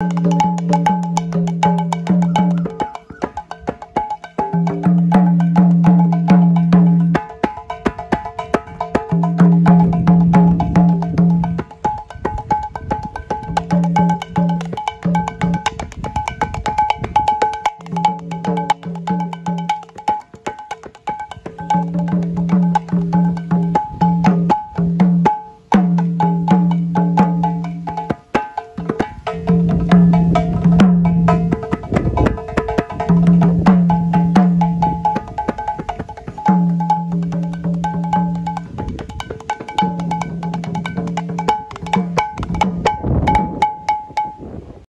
you